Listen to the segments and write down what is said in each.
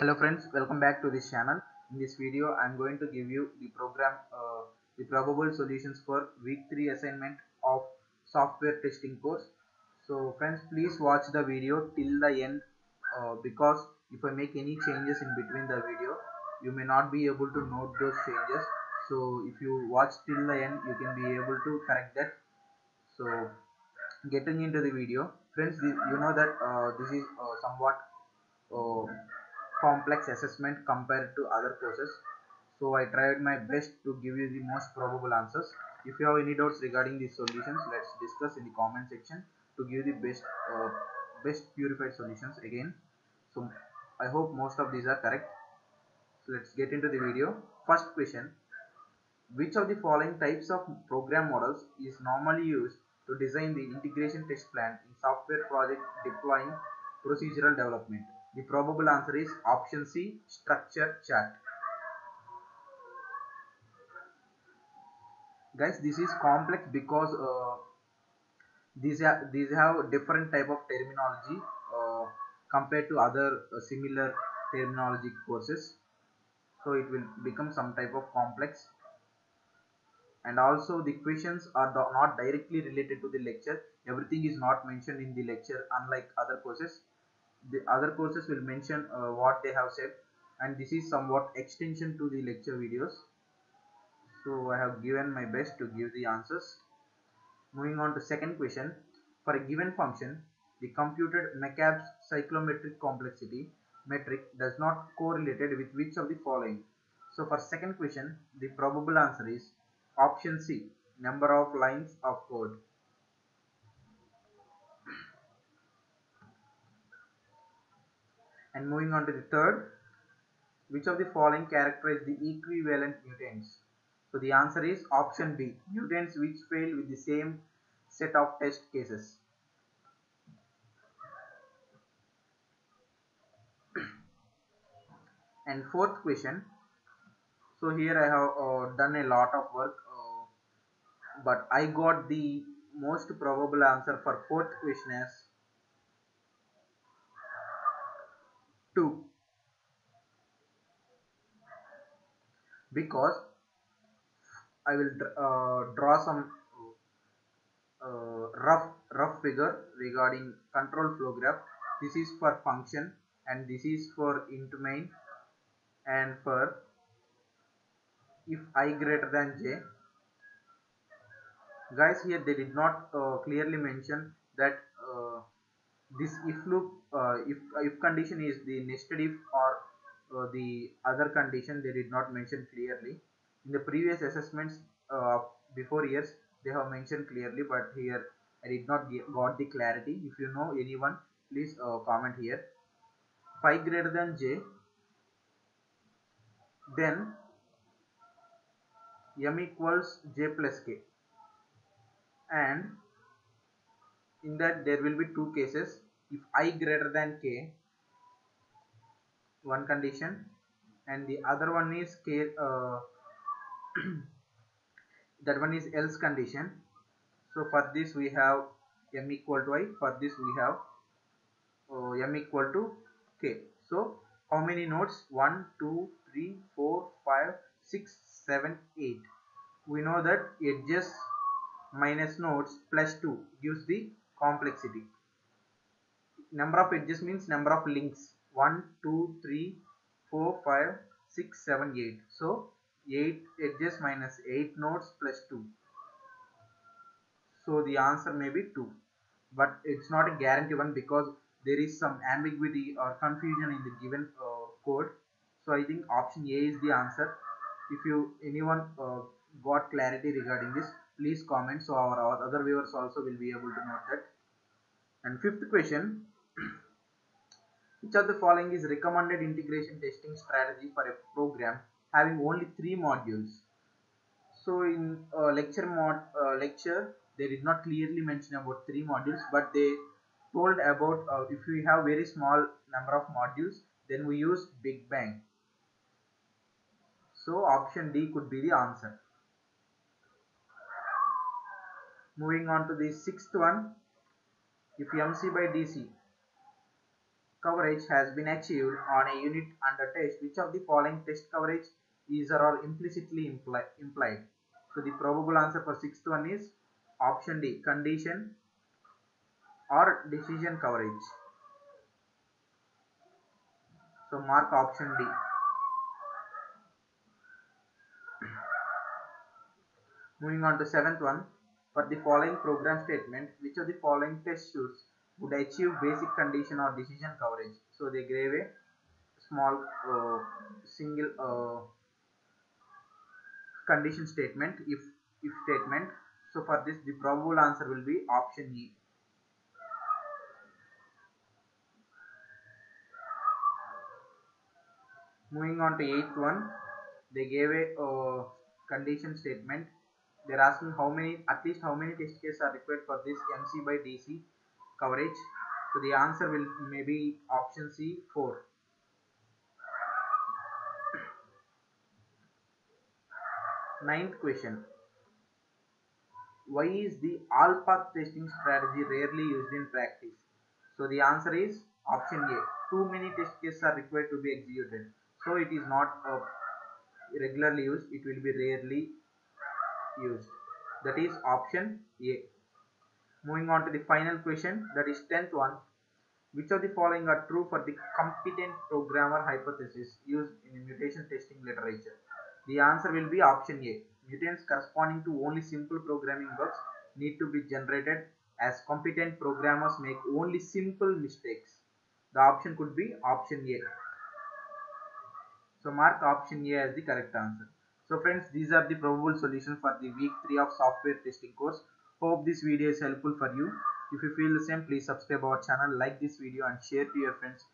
hello friends welcome back to this channel. In this video i'm going to give you the program uh, the probable solutions for week 3 assignment of software testing course. So friends please watch the video till the end uh, because if i make any changes in between the video you may not be able to note those changes. So if you watch till the end you can be able to correct that. So getting into the video friends you know that uh, this is uh, somewhat uh, complex assessment compared to other courses. So i tried my best to give you the most probable answers. If you have any doubts regarding these solutions let's discuss in the comment section to give the best uh, best purified solutions again. So i hope most of these are correct. So let's get into the video. First question. Which of the following types of program models is normally used to design the integration test plan in software project deploying procedural development? The probable answer is option C, structure chart. Guys, this is complex because uh, these have these have different type of terminology uh, compared to other uh, similar terminology courses. So it will become some type of complex and also the questions are not directly related to the lecture everything is not mentioned in the lecture unlike other courses the other courses will mention uh, what they have said and this is somewhat extension to the lecture videos. So i have given my best to give the answers. Moving on to second question. For a given function the computed McCabe's cyclometric complexity metric does not correlated with which of the following? So for second question the probable answer is option c number of lines of code and moving on to the third which of the following characterize the equivalent mutants? So the answer is option b. Mutants which fail with the same set of test cases. And fourth question. So here i have uh, done a lot of work uh, but i got the most probable answer for fourth question as 2 because i will uh, draw some uh, rough rough figure regarding control flow graph. This is for function and this is for int main and for if i greater than j. Guys here they did not uh, clearly mention that uh, this if loop uh, if if condition is the nested if or uh, the other condition they did not mention clearly. In the previous assessments uh, before years they have mentioned clearly but here i did not get, got the clarity. If you know anyone please uh, comment here. Phi greater than j then m equals j plus k. And in that there will be two cases. If i greater than k one condition and the other one is k uh, that one is else condition. So for this we have m equal to i for this we have uh, m equal to k. So how many nodes? 1 2 3 4 5 6 7 8 we know that edges minus nodes plus 2 gives the complexity. Number of edges means number of links. 1 2 3 4 5 6 7 8 so 8 edges minus 8 nodes plus 2 so the answer may be 2 but it's not a guarantee one because there is some ambiguity or confusion in the given uh, code. So i think option a is the answer. If you anyone uh, got clarity regarding this please comment so our, other viewers also will be able to note that. And fifth question which of the following is recommended integration testing strategy for a program having only three modules? So in uh, lecture mod uh, lecture they did not clearly mention about three modules but they told about uh, if we have very small number of modules then we use big bang. So option d could be the answer moving on to the sixth one if mc by dc coverage has been achieved on a unit under test, which of the following test coverage is or implicitly impli implied? So the probable answer for sixth one is option D, condition or decision coverage. So mark option D. Moving on to seventh one. For the following program statement, which of the following test suits would achieve basic condition or decision coverage? So they gave a small uh, single uh, condition statement if if statement. So for this the probable answer will be option E. Moving on to eighth one, they gave a uh, condition statement they're asking how many at least how many test cases are required for this MC by DC coverage? So the answer will maybe option C 4 ninth question. Why is the all path testing strategy rarely used in practice? So the answer is option A. Too many test cases are required to be executed. So it is not uh, regularly used. It will be rarely used that is option A. Moving on to the final question that is 10th one. Which of the following are true for the competent programmer hypothesis used in mutation testing literature? The answer will be option A. Mutants corresponding to only simple programming bugs need to be generated as competent programmers make only simple mistakes. The option could be option A. So mark option A as the correct answer. So friends, these are the probable solutions for the week 3 of software testing course. Hope this video is helpful for you. If you feel the same, please subscribe our channel, like this video and share to your friends.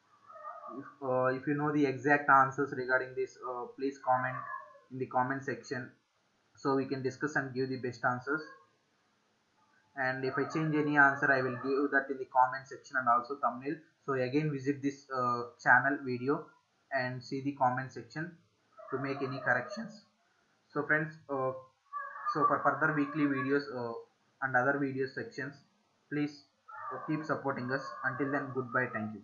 If, uh, if you know the exact answers regarding this, uh, please comment in the comment section so we can discuss and give the best answers. And if I change any answer, I will give that in the comment section and also thumbnail. So again, visit this uh, channel video and see the comment section to make any corrections so friends uh, so for further weekly videos uh, and other video sections please uh, keep supporting us. Until then goodbye. Thank you